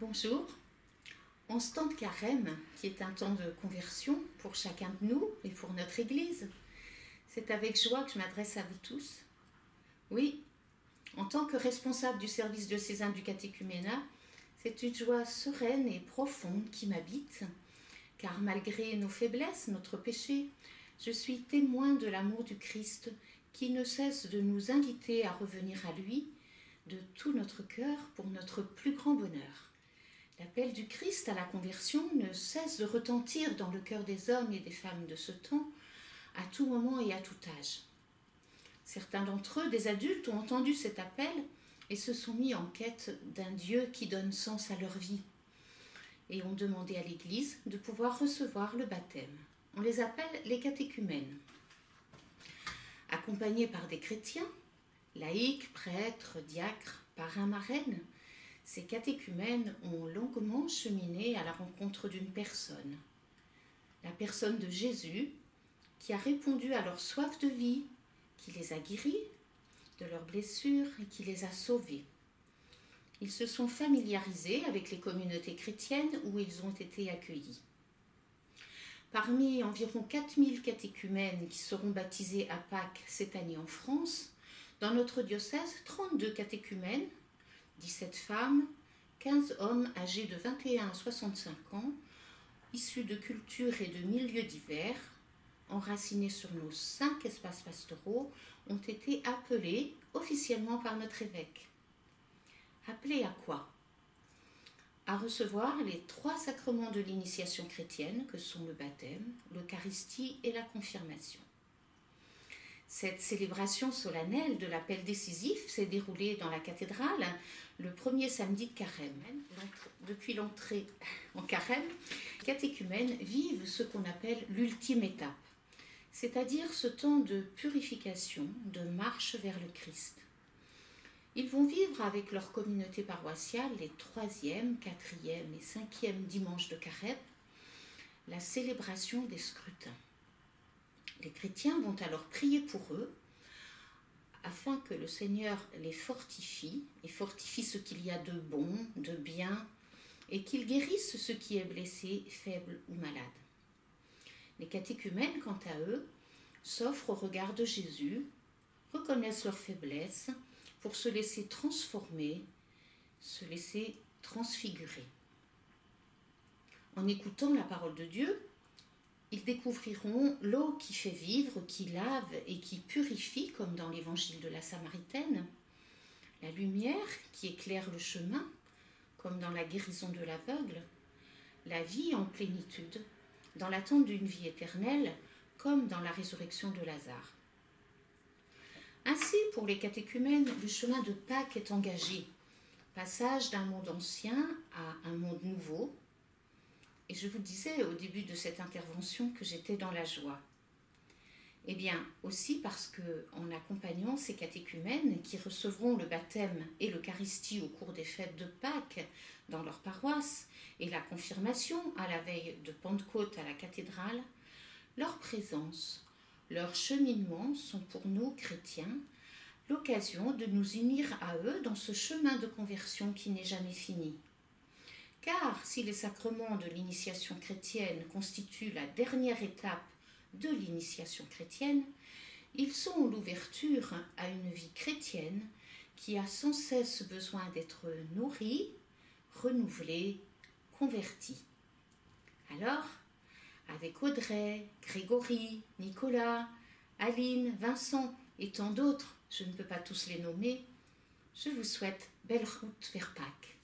Bonjour. En ce temps de carême, qui est un temps de conversion pour chacun de nous et pour notre Église, c'est avec joie que je m'adresse à vous tous. Oui, en tant que responsable du service diocésain du catéchuménat, c'est une joie sereine et profonde qui m'habite, car malgré nos faiblesses, notre péché, je suis témoin de l'amour du Christ qui ne cesse de nous inviter à revenir à lui de tout notre cœur pour notre plus grand bonheur. L'appel du Christ à la conversion ne cesse de retentir dans le cœur des hommes et des femmes de ce temps, à tout moment et à tout âge. Certains d'entre eux, des adultes, ont entendu cet appel et se sont mis en quête d'un Dieu qui donne sens à leur vie, et ont demandé à l'Église de pouvoir recevoir le baptême. On les appelle les catéchumènes. Accompagnés par des chrétiens, laïcs, prêtres, diacres, parrains, marraines, ces catéchumènes ont longuement cheminé à la rencontre d'une personne, la personne de Jésus, qui a répondu à leur soif de vie, qui les a guéris de leurs blessures et qui les a sauvés. Ils se sont familiarisés avec les communautés chrétiennes où ils ont été accueillis. Parmi environ 4000 catéchumènes qui seront baptisés à Pâques cette année en France, dans notre diocèse, 32 catéchumènes 17 femmes, 15 hommes âgés de 21 à 65 ans, issus de cultures et de milieux divers, enracinés sur nos cinq espaces pastoraux, ont été appelés officiellement par notre évêque. Appelés à quoi? À recevoir les trois sacrements de l'initiation chrétienne que sont le baptême, l'Eucharistie et la confirmation. Cette célébration solennelle de l'appel décisif s'est déroulée dans la cathédrale le premier samedi de carême. Depuis l'entrée en carême, les catéchumènes vivent ce qu'on appelle l'ultime étape, c'est-à-dire ce temps de purification, de marche vers le Christ. Ils vont vivre avec leur communauté paroissiale les troisième, quatrième et cinquième dimanches de carême la célébration des scrutins. Les chrétiens vont alors prier pour eux afin que le Seigneur les fortifie et fortifie ce qu'il y a de bon, de bien, et qu'il guérisse ce qui est blessé, faible ou malade. Les catéchumènes, quant à eux, s'offrent au regard de Jésus, reconnaissent leur faiblesse pour se laisser transformer, se laisser transfigurer. En écoutant la parole de Dieu, ils découvriront l'eau qui fait vivre, qui lave et qui purifie, comme dans l'évangile de la Samaritaine, la lumière qui éclaire le chemin, comme dans la guérison de l'aveugle, la vie en plénitude, dans l'attente d'une vie éternelle, comme dans la résurrection de Lazare. Ainsi, pour les catéchumènes, le chemin de Pâques est engagé, passage d'un monde ancien à un monde nouveau, et je vous disais au début de cette intervention que j'étais dans la joie. Eh bien, aussi parce que, en accompagnant ces catéchumènes qui recevront le baptême et l'Eucharistie au cours des fêtes de Pâques dans leur paroisse et la confirmation à la veille de Pentecôte à la cathédrale, leur présence, leur cheminement sont pour nous, chrétiens, l'occasion de nous unir à eux dans ce chemin de conversion qui n'est jamais fini. Car si les sacrements de l'initiation chrétienne constituent la dernière étape de l'initiation chrétienne, ils sont l'ouverture à une vie chrétienne qui a sans cesse besoin d'être nourrie, renouvelée, convertie. Alors, avec Audrey, Grégory, Nicolas, Aline, Vincent et tant d'autres, je ne peux pas tous les nommer, je vous souhaite belle route vers Pâques.